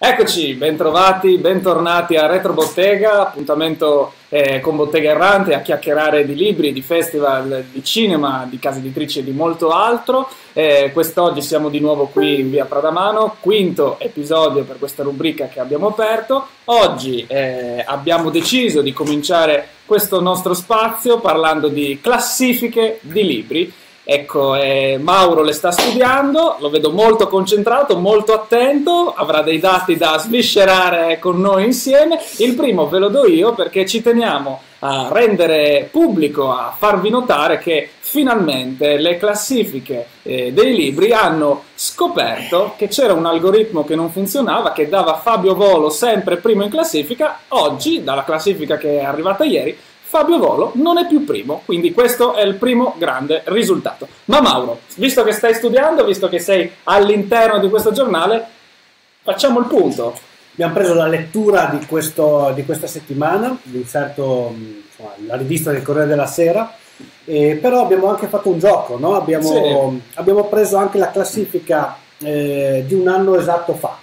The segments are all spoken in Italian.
Eccoci, bentrovati, bentornati a Retro Bottega, appuntamento eh, con Bottega Errante a chiacchierare di libri, di festival, di cinema, di case editrici e di molto altro. Eh, quest'oggi siamo di nuovo qui in via Pradamano, quinto episodio per questa rubrica che abbiamo aperto. Oggi eh, abbiamo deciso di cominciare questo nostro spazio parlando di classifiche di libri Ecco, eh, Mauro le sta studiando, lo vedo molto concentrato, molto attento, avrà dei dati da sviscerare con noi insieme. Il primo ve lo do io perché ci teniamo a rendere pubblico, a farvi notare che finalmente le classifiche eh, dei libri hanno scoperto che c'era un algoritmo che non funzionava, che dava Fabio Volo sempre primo in classifica. Oggi, dalla classifica che è arrivata ieri, Fabio Volo non è più primo, quindi questo è il primo grande risultato. Ma Mauro, visto che stai studiando, visto che sei all'interno di questo giornale, facciamo il punto. Abbiamo preso la lettura di, questo, di questa settimana, l'inserto, insomma, la rivista del Corriere della Sera, eh, però abbiamo anche fatto un gioco, no? abbiamo, sì. abbiamo, preso anche la classifica eh, di un anno esatto fa.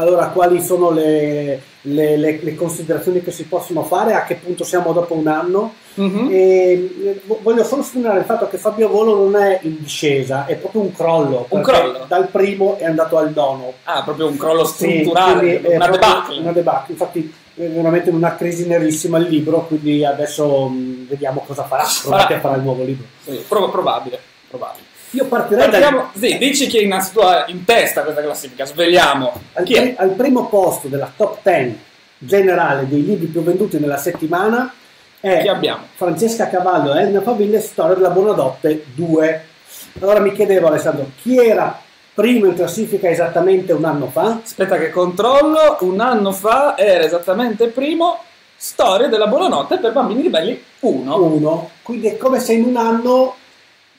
Allora, quali sono le, le, le, le, considerazioni che si possono fare, a che punto siamo dopo un anno. Mm-hmm. E, voglio solo sottolineare il fatto che Fabio Volo non è in discesa, è proprio un crollo. Un crollo? Dal primo è andato al nono. Ah, proprio un crollo strutturale, sì, una debacle. Una debacle. Infatti è veramente una crisi nerissima il libro, quindi adesso mh, vediamo cosa farà. Provate a fare il nuovo libro. Sì, probabile, probabile. Io partirei Partiamo. Sì, dici chi è in, in, testa questa classifica, sveliamo. Al, pri- al, primo posto della top 10 generale dei libri più venduti nella settimana è Francesca Cavallo e Elena Faville, Storia della Buonanotte 2. Allora mi chiedevo Alessandro, chi era primo in classifica esattamente un anno fa? Aspetta che controllo, un anno fa era esattamente primo Storia della Buonanotte per bambini ribelli 1. 1. Quindi è come se in un anno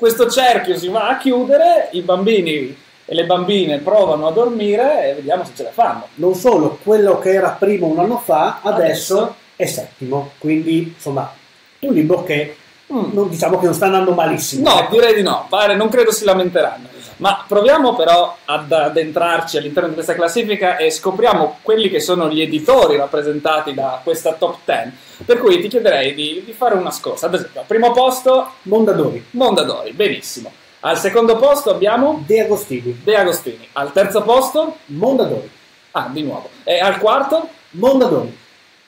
questo cerchio si va a chiudere, i bambini e le bambine provano a dormire e vediamo se ce la fanno. Non solo, quello che era primo un anno fa, adesso, adesso. è settimo, quindi insomma un libro che mm. non, diciamo che non sta andando malissimo. No, direi di no, pare, non credo si lamenteranno. Ma proviamo però ad addentrarci all'interno di questa classifica e scopriamo quelli che sono gli editori rappresentati da questa top 10. Per cui ti chiederei di, di fare una scossa. Ad esempio, al primo posto Mondadori. Mondadori, benissimo. Al secondo posto abbiamo De Agostini. De Agostini. Al terzo posto Mondadori. Ah, di nuovo. E al quarto Mondadori.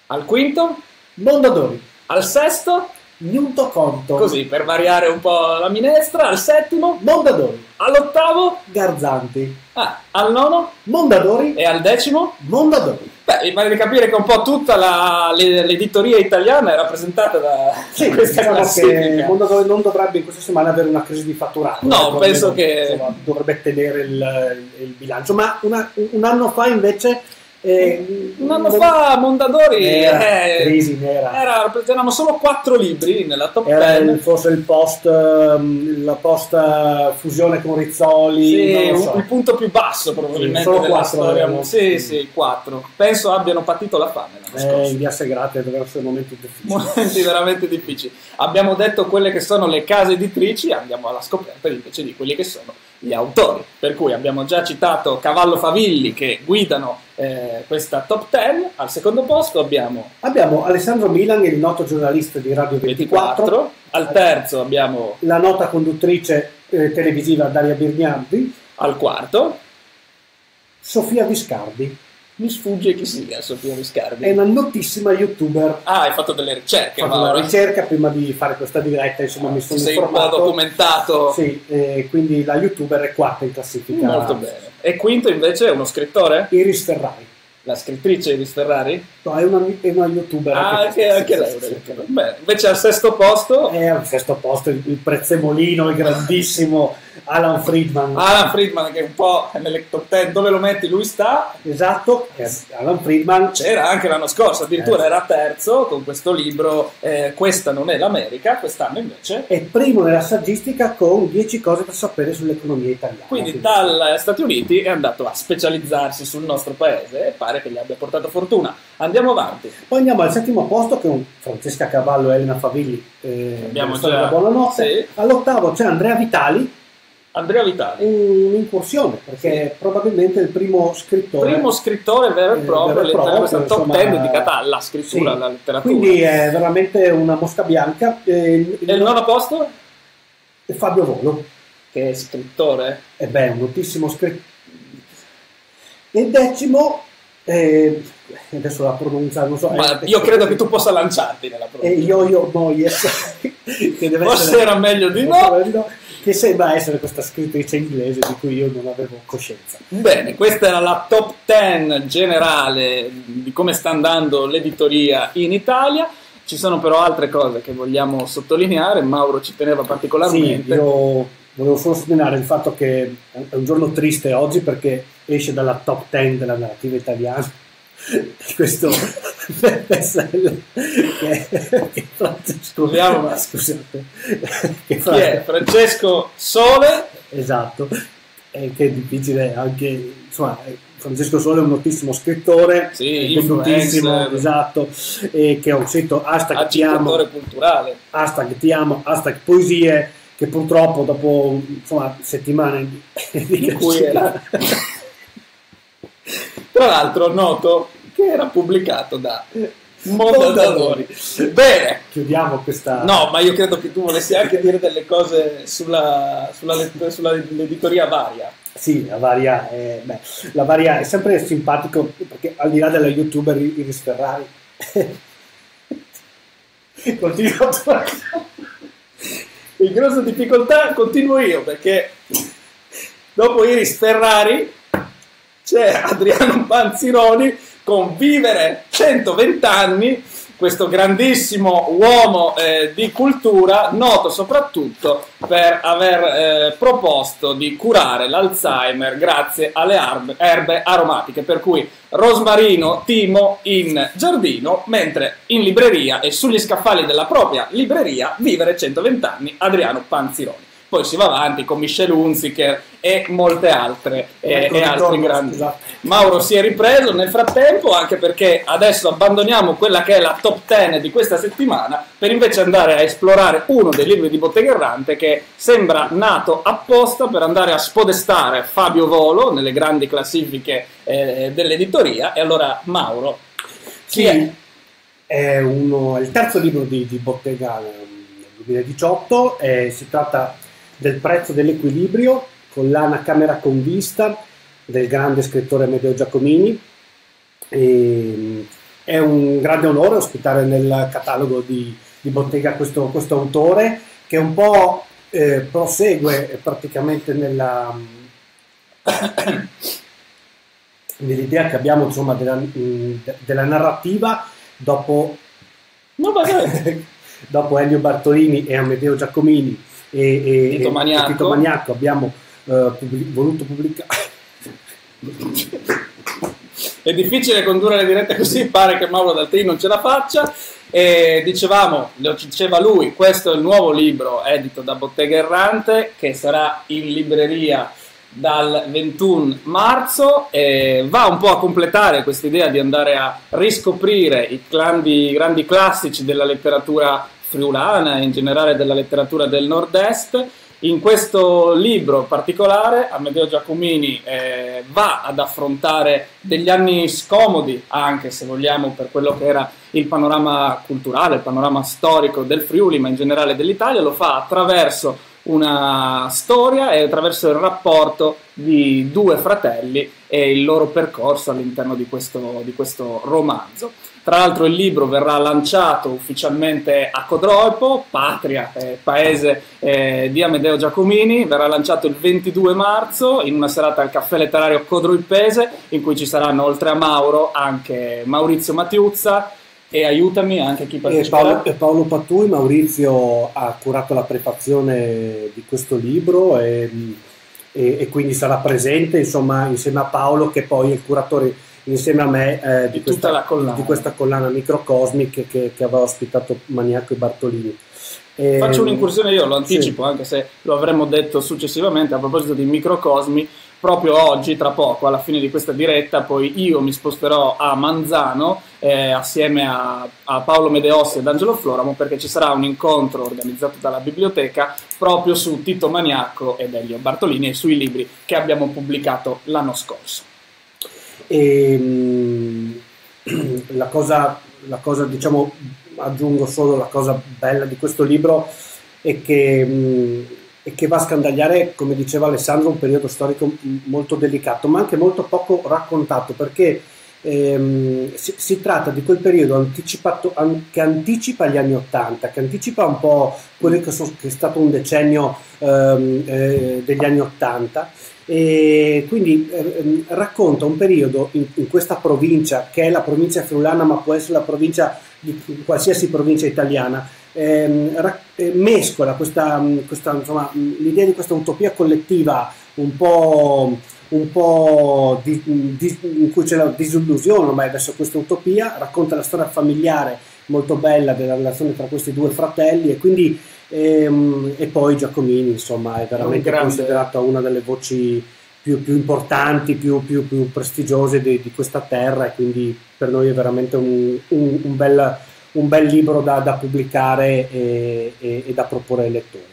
Al quinto Mondadori. Al sesto Newton Conto. Così, per variare un po' la minestra. Al settimo, Mondadori. All'ottavo, Garzanti. Ah, al nono, Mondadori. E al decimo, Mondadori. Beh, mi pare di capire che un po' tutta la, l'editoria italiana è rappresentata da sì, questa diciamo classifica. Che Mondadori non dovrebbe in questa settimana avere una crisi di fatturato. No, ecco, penso che... Insomma, dovrebbe tenere il, il bilancio. Ma una, un anno fa invece eh, un anno fa Mondadori era, eh, crisi nera. Era, erano solo quattro libri nella top era 10. forse il post ehm, la post fusione con Rizzoli sì, so. il punto più basso probabilmente sì, solo quattro storia sì sì quattro penso abbiano patito la fame eh, in via Segrate devono essere momenti difficili momenti veramente difficili abbiamo detto quelle che sono le case editrici andiamo alla scoperta invece di quelli che sono gli autori per cui abbiamo già citato Cavallo Favilli che guidano eh, questa top 10. Al secondo posto abbiamo... Abbiamo Alessandro Milan, il noto giornalista di Radio 24. 24. Al terzo abbiamo... La nota conduttrice eh, televisiva Daria Birgnardi. Al quarto... Sofia Viscardi. Mi sfugge chi sia Sofia Viscardi. È una notissima youtuber. Ah, hai fatto delle ricerche. Ho fatto una ricerca prima di fare questa diretta, insomma mi sono Sei informato. un po' documentato. Sì, eh, quindi la youtuber è quarta in classifica. Molto bene. E quinto invece è uno scrittore? Iris Ferrari. La scrittrice Iris Ferrari? No, è una, è una youtuber. Ah, anche, anche lei. Sì, sì, Beh, invece al sesto posto? È al sesto posto il, il prezzemolino, il grandissimo Alan Friedman. Alan Friedman che un po' nelle top 10 dove lo metti lui sta. Esatto, Alan Friedman. C'era anche l'anno scorso, addirittura eh. era terzo con questo libro eh, Questa non è l'America, quest'anno invece. È primo nella saggistica con 10 cose da sapere sull'economia italiana. Quindi dagli Stati Uniti è andato a specializzarsi sul nostro paese e pare che gli abbia portato fortuna. Andiamo avanti. Poi andiamo al settimo posto con Francesca Cavallo e Elena Favilli. Eh, Abbiamo già... Buonanotte. Sì. All'ottavo c'è Andrea Vitali Andrea Vitali. Un'incursione, perché sì. probabilmente il primo scrittore. Primo scrittore vero e proprio, eh, proprio questa top 10 dedicata alla scrittura, sì. alla letteratura. Quindi è veramente una mosca bianca. E il, il nono posto? Fabio Volo. Che è scrittore? E beh, un notissimo scrittore. Il decimo eh, adesso la pronuncia non so. Ma io credo che tu possa lanciarti nella pronuncia. E io, io, Moyes. che deve Forse essere, era meglio di no. Che sembra essere questa scrittrice inglese di cui io non avevo coscienza. Bene, questa era la top 10 generale di come sta andando l'editoria in Italia. Ci sono però altre cose che vogliamo sottolineare. Mauro ci teneva particolarmente. Sì, io volevo solo sottolineare il fatto che è un giorno triste oggi perché esce dalla top 10 della narrativa italiana questo bestseller che, che Francesco ma scusate. Che Chi è? Francesco Sole? Esatto. E che è difficile anche insomma Francesco Sole è un notissimo scrittore sì, notissimo esatto e che ho sentito hashtag ti amo. Culturale. Hashtag ti amo hashtag poesie che purtroppo dopo insomma settimane di cui era tra l'altro noto che era pubblicato da Mondadori. Bene. Chiudiamo questa... No, ma io credo che tu volessi anche dire delle cose sulla, sulla, sull'editoria varia. Sì, la varia, è, beh, la varia è sempre simpatico perché al di là della youtuber Iris Ferrari continuo a in grossa difficoltà continuo io perché dopo Iris Ferrari c'è Adriano Panzironi con Vivere 120 anni, questo grandissimo uomo eh, di cultura, noto soprattutto per aver eh, proposto di curare l'Alzheimer grazie alle arbe, erbe aromatiche, per cui rosmarino, timo in giardino, mentre in libreria e sugli scaffali della propria libreria Vivere 120 anni Adriano Panzironi poi si va avanti con Michel Hunziker e molte altre e, ecco, e altri grandi. Mauro si è ripreso nel frattempo anche perché adesso abbandoniamo quella che è la top 10 di questa settimana per invece andare a esplorare uno dei libri di Bottega Errante che sembra nato apposta per andare a spodestare Fabio Volo nelle grandi classifiche eh, dell'editoria e allora Mauro chi sì, è? È, uno, è il terzo libro di, di Bottega nel 2018 eh, si tratta del prezzo dell'equilibrio, collana Camera con vista del grande scrittore Medeo Giacomini. E, è un grande onore ospitare nel catalogo di, di Bottega questo, questo, autore che un po' eh, prosegue praticamente nella, nell'idea che abbiamo insomma, della, della narrativa dopo, no, dopo Elio Bartolini e Amedeo Giacomini e, e, Tito Maniaco. E Tito Maniaco abbiamo uh, pubblic- voluto pubblicare. È difficile condurre le dirette così, pare che Mauro Daltini non ce la faccia. E dicevamo, lo diceva lui, questo è il nuovo libro edito da Bottega Errante che sarà in libreria dal 21 marzo e va un po' a completare questa idea di andare a riscoprire i grandi, i grandi classici della letteratura friulana e in generale della letteratura del nord-est. In questo libro particolare Amedeo Giacomini eh, va ad affrontare degli anni scomodi, anche se vogliamo, per quello che era il panorama culturale, il panorama storico del Friuli, ma in generale dell'Italia, lo fa attraverso una storia e attraverso il rapporto di due fratelli e il loro percorso all'interno di questo, di questo romanzo. Tra l'altro il libro verrà lanciato ufficialmente a Codroipo, patria, eh, paese eh, di Amedeo Giacomini, verrà lanciato il 22 marzo in una serata al caffè letterario Codroipese in cui ci saranno oltre a Mauro anche Maurizio Mattiuzza e aiutami anche chi parteciperà. E Paolo, Paolo Pattui, Maurizio ha curato la prefazione di questo libro e, e, e quindi sarà presente insomma, insieme a Paolo che poi è il curatore insieme a me eh, di, questa, collana. di, questa, collana Microcosmic che, che aveva ospitato Maniaco e Bartolini. E... Faccio un'incursione io, lo anticipo, sì. anche se lo avremmo detto successivamente a proposito di microcosmi. Proprio oggi, tra poco, alla fine di questa diretta, poi io mi sposterò a Manzano eh, assieme a, a, Paolo Medeossi ed Angelo Floramo perché ci sarà un incontro organizzato dalla biblioteca proprio su Tito Maniacco ed Elio Bartolini e sui libri che abbiamo pubblicato l'anno scorso. E, ehm, la cosa, la cosa, diciamo, aggiungo solo la cosa bella di questo libro è che, è che va a scandagliare, come diceva Alessandro, un periodo storico molto delicato, ma anche molto poco raccontato, perché ehm, si, si, tratta di quel periodo an, che anticipa gli anni Ottanta, che anticipa un po' quello che, so, che è stato un decennio ehm, eh, degli anni Ottanta e quindi eh, racconta un periodo in, in, questa provincia che è la provincia friulana ma può essere la provincia di qualsiasi provincia italiana ehm, ra- eh, mescola questa, questa, insomma, l'idea di questa utopia collettiva un po', un po di, di, in cui c'è la disillusione ormai verso questa utopia racconta la storia familiare molto bella della relazione tra questi due fratelli e quindi e, ehm, e poi Giacomini, insomma, è veramente è considerata una delle voci più, più importanti, più, più, più prestigiose di, di, questa terra e quindi per noi è veramente un, un, un, bel, un bel, libro da, da pubblicare e, e, e da proporre ai lettori.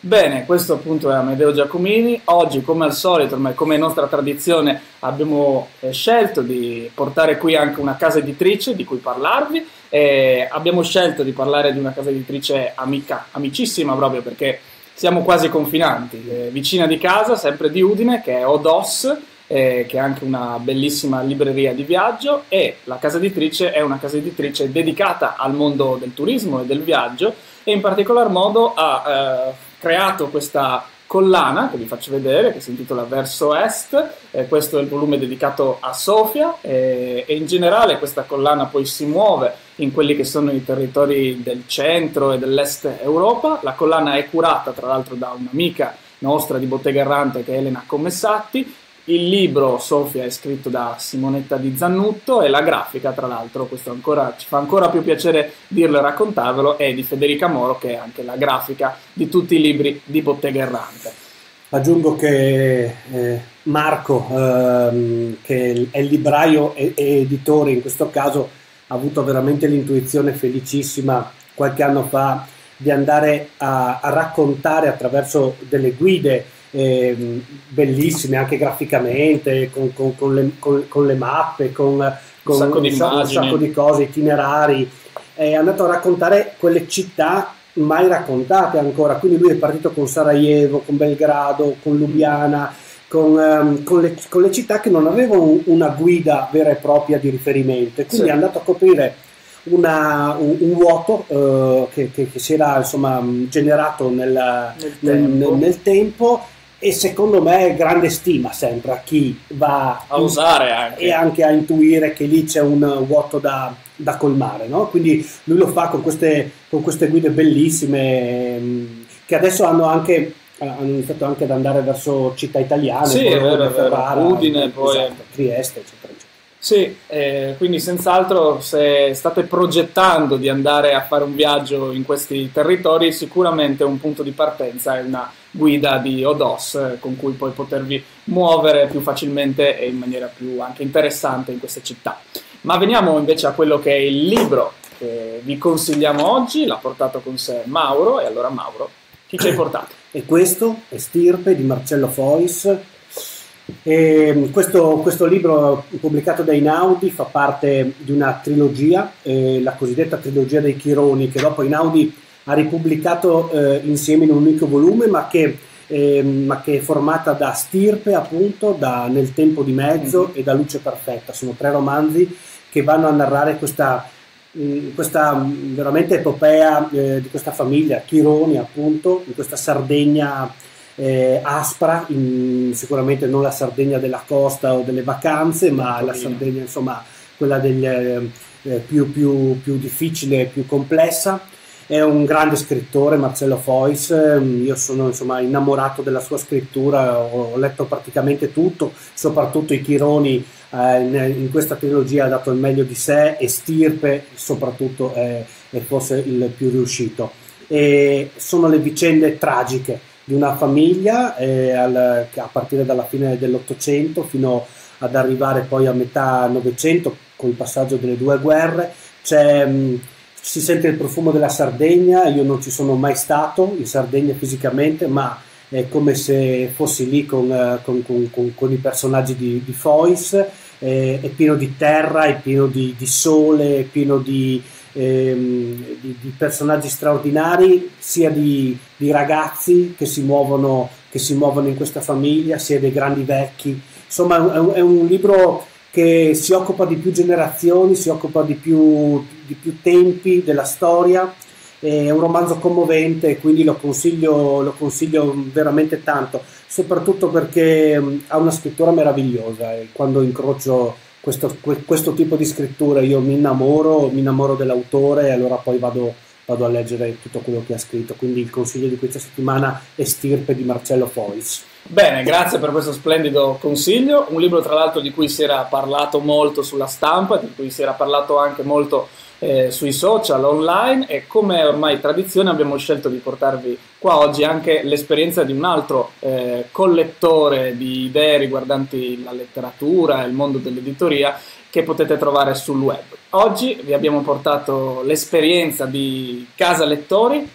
Bene, questo appunto è Amedeo Giacomini. Oggi, come al solito, ormai come nostra tradizione, abbiamo eh, scelto di portare qui anche una casa editrice di cui parlarvi. E abbiamo scelto di parlare di una casa editrice amica, amicissima proprio perché siamo quasi confinanti, eh, vicina di casa, sempre di Udine, che è Odos, eh, che è anche una bellissima libreria di viaggio e la casa editrice è una casa editrice dedicata al mondo del turismo e del viaggio e in particolar modo ha eh, creato questa collana che vi faccio vedere che si intitola Verso Est, eh, questo è il volume dedicato a Sofia eh, e in generale questa collana poi si muove in quelli che sono i territori del centro e dell'est Europa. La collana è curata tra l'altro da un'amica nostra di Bottega Errante che è Elena Commessatti il libro Sofia è scritto da Simonetta Di Zannutto e la grafica, tra l'altro, questo ancora, ci fa ancora più piacere dirlo e raccontarvelo, è di Federica Moro, che è anche la grafica di tutti i libri di Bottega Errante. Aggiungo che eh, Marco, ehm, che è libraio e, e editore in questo caso, ha avuto veramente l'intuizione felicissima qualche anno fa di andare a, a raccontare attraverso delle guide eh, bellissime anche graficamente, con, con, con, le, con le, mappe, con, un, sacco un, un, sacco di cose, itinerari. È andato a raccontare quelle città mai raccontate ancora. Quindi lui è partito con Sarajevo, con Belgrado, con Lubiana. Con, um, con, le, con, le, città che non avevano una guida vera e propria di riferimento e quindi sì. è andato a coprire una, un, un, vuoto uh, che, che, che, si era insomma, generato nel, nel, nel, tempo. nel tempo e secondo me grande stima sempre a chi va a usare anche. e anche a intuire che lì c'è un vuoto da, da colmare. No? Quindi lui lo fa con queste, con queste guide bellissime mm, che adesso hanno anche hanno iniziato anche ad andare verso città italiane, sì, vero, Ferrara, Udine, poi esatto, Trieste, eccetera, eccetera. Sì, eh, quindi senz'altro se state progettando di andare a fare un viaggio in questi territori, sicuramente un punto di partenza è una guida di Odos eh, con cui poi potervi muovere più facilmente e in maniera più anche interessante in queste città. Ma veniamo invece a quello che è il libro che vi consigliamo oggi, l'ha portato con sé Mauro e allora Mauro, chi ci hai portato? E questo è Stirpe di Marcello Fois. Questo, questo, libro pubblicato da Inaudi fa parte di una trilogia, eh, la cosiddetta trilogia dei Chironi, che dopo Inaudi ha ripubblicato eh, insieme in un unico volume, ma che, eh, ma che, è formata da Stirpe, appunto, da Nel tempo di mezzo mm-hmm. e da Luce perfetta. Sono tre romanzi che vanno a narrare questa, mh, mm, questa mm, veramente epopea eh, di questa famiglia, Chironi, appunto, in questa Sardegna eh, aspra, in, sicuramente non la Sardegna della costa o delle vacanze, ma la Sardegna, insomma, quella del, eh, più, più, più difficile, più complessa è un grande scrittore, Marcello Fois, ehm, io sono insomma, innamorato della sua scrittura, ho letto praticamente tutto, soprattutto i Chironi eh, in, questa trilogia ha dato il meglio di sé e Stirpe soprattutto è, è forse il più riuscito. E sono le vicende tragiche di una famiglia eh, al, a partire dalla fine dell'Ottocento fino ad arrivare poi a metà Novecento con il passaggio delle due guerre. C'è, mh, si sente il profumo della Sardegna, io non ci sono mai stato in Sardegna fisicamente, ma è come se fossi lì con, eh, con, con, con i personaggi di, di Fois, eh, è pieno di terra, è pieno di, di sole, è pieno di, ehm, di, personaggi straordinari, sia di, ragazzi che si, muovono, che si muovono in questa famiglia, sia dei grandi vecchi. Insomma, è un, è un libro che si occupa di più generazioni, si occupa di più, di più tempi della storia. È un romanzo commovente, quindi lo consiglio, lo consiglio veramente tanto, soprattutto perché mm, ha una scrittura meravigliosa e quando incrocio questo, questo tipo di scrittura io mi innamoro, mi innamoro dell'autore e allora poi vado, vado, a leggere tutto quello che ha scritto. Quindi il consiglio di questa settimana è Stirpe di Marcello Fois. Bene, grazie per questo splendido consiglio. Un libro, tra l'altro, di cui si era parlato molto sulla stampa, di cui si era parlato anche molto eh, sui social, online e come ormai tradizione abbiamo scelto di portarvi qua oggi anche l'esperienza di un altro eh, collettore di idee riguardanti la letteratura e il mondo dell'editoria che potete trovare sul web. Oggi vi abbiamo portato l'esperienza di Casa Lettori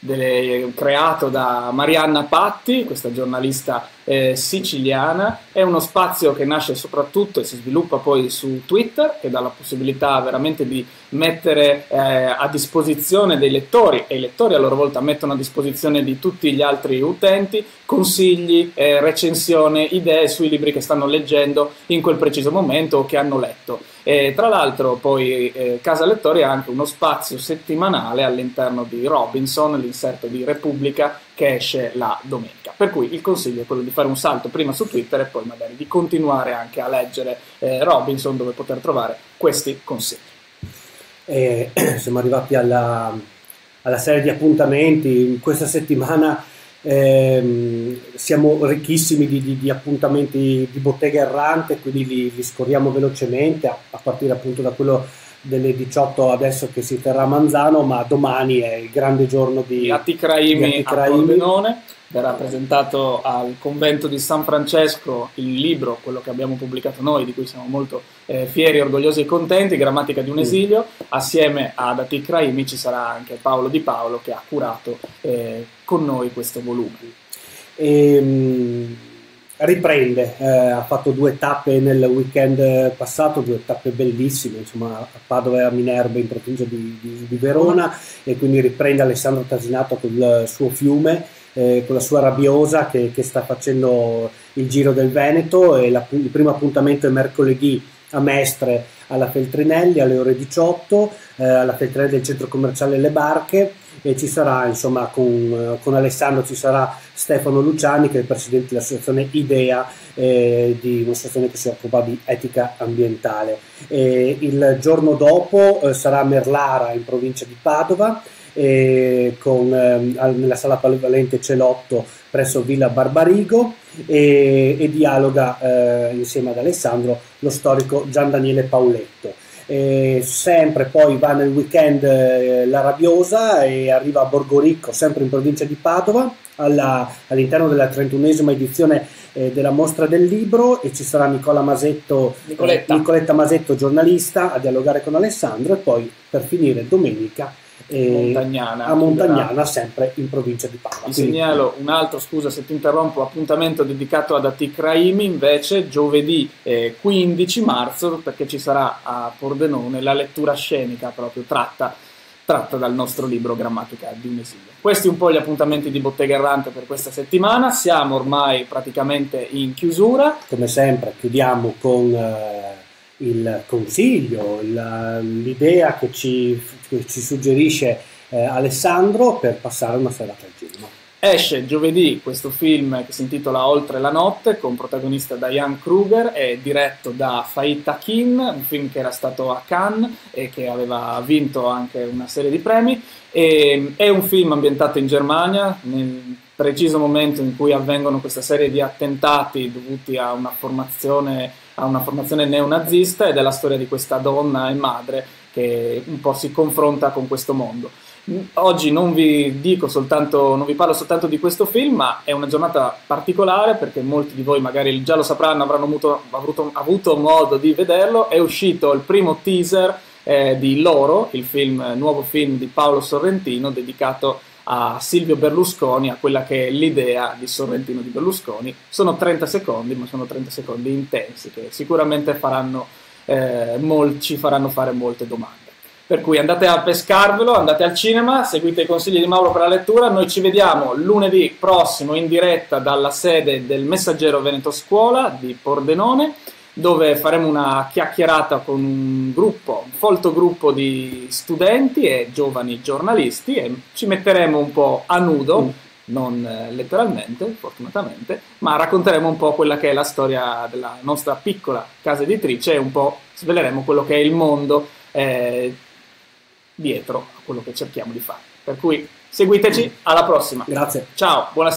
delle, creato da Marianna Patti, questa giornalista eh, siciliana. È uno spazio che nasce soprattutto e si sviluppa poi su Twitter, che dà la possibilità veramente di mettere eh, a disposizione dei lettori e i lettori a loro volta mettono a disposizione di tutti gli altri utenti consigli, eh, recensione, idee sui libri che stanno leggendo in quel preciso momento o che hanno letto. E tra l'altro poi eh, Casa Lettori ha anche uno spazio settimanale all'interno di Robinson, l'inserto di Repubblica che esce la domenica. Per cui il consiglio è quello di fare un salto prima su Twitter e poi magari di continuare anche a leggere eh, Robinson dove poter trovare questi consigli. E siamo arrivati alla, alla serie di appuntamenti. In questa settimana eh, siamo ricchissimi di, di, di, appuntamenti di bottega errante, quindi li, li scorriamo velocemente a, a, partire appunto da quello delle 18 adesso che si terrà a Manzano, ma domani è il grande giorno di Atticraimi a Pordenone. Verrà presentato al convento di San Francesco il libro, quello che abbiamo pubblicato noi, di cui siamo molto eh, fieri, orgogliosi e contenti, Grammatica di un mm. esilio. Assieme ad Atticraimi ci sarà anche Paolo Di Paolo che ha curato eh, con noi questo volume. E, ehm, riprende, eh, ha fatto due tappe nel weekend passato, due tappe bellissime, insomma a Padova e a Minerva in provincia di, di, di Verona e quindi riprende Alessandro Tasinato con il suo fiume, eh, con la sua rabbiosa che, che, sta facendo il giro del Veneto e la, il primo appuntamento è mercoledì a Mestre alla Feltrinelli alle ore 18, eh, alla Feltrinelli del centro commerciale Le Barche e ci sarà insomma con, con, Alessandro ci sarà Stefano Luciani che è il presidente dell'associazione IDEA eh, di un'associazione che si occupa di etica ambientale. E il giorno dopo eh, sarà Merlara in provincia di Padova eh, con, nella sala polivalente Celotto presso Villa Barbarigo e, e dialoga eh, insieme ad Alessandro lo storico Gian Daniele Pauletto. E sempre poi va nel weekend eh, La Rabbiosa e arriva a Borgoricco, sempre in provincia di Padova, alla, all'interno della 31esima edizione eh, della mostra del libro e ci sarà Nicola Masetto, Nicoletta. Eh, Nicoletta Masetto, giornalista, a dialogare con Alessandro e poi per finire domenica Montagnana, a Montagnana, sempre in provincia di Padova. Ti segnalo un altro, scusa se ti interrompo, appuntamento dedicato ad Atik Raimi invece giovedì eh, 15 marzo perché ci sarà a Pordenone la lettura scenica proprio tratta, tratta dal nostro libro Grammatica di un esilio. Questi un po' gli appuntamenti di Bottega Errante per questa settimana, siamo ormai praticamente in chiusura. Come sempre chiudiamo con... Eh il consiglio, il, l'idea che ci, che ci suggerisce eh, Alessandro per passare una serata al cinema. Esce giovedì questo film che si intitola Oltre la notte con protagonista Diane Kruger e diretto da Faita Kin, un film che era stato a Cannes e che aveva vinto anche una serie di premi. E, è un film ambientato in Germania nel preciso momento in cui avvengono questa serie di attentati dovuti a una formazione ha una formazione neonazista ed è la storia di questa donna e madre che un po' si confronta con questo mondo. Oggi non vi soltanto, non vi parlo soltanto di questo film, ma è una giornata particolare perché molti di voi magari già lo sapranno, avranno avuto, avuto, avuto modo di vederlo. È uscito il primo teaser eh, di Loro, il film, nuovo film di Paolo Sorrentino dedicato a Silvio Berlusconi, a quella che è l'idea di Sorrentino di Berlusconi. Sono 30 secondi, ma sono 30 secondi intensi che sicuramente faranno, eh, mol- ci faranno fare molte domande. Per cui andate a pescarvelo, andate al cinema, seguite i consigli di Mauro per la lettura. Noi ci vediamo lunedì prossimo in diretta dalla sede del Messaggero Veneto Scuola di Pordenone, dove faremo una chiacchierata con un gruppo, un folto gruppo di studenti e giovani giornalisti e ci metteremo un po' a nudo. Mm. Non eh, letteralmente, fortunatamente, ma racconteremo un po' quella che è la storia della nostra piccola casa editrice e un po' sveleremo quello che è il mondo eh, dietro a quello che cerchiamo di fare. Per cui seguiteci, alla prossima. Grazie. Ciao, buonasera.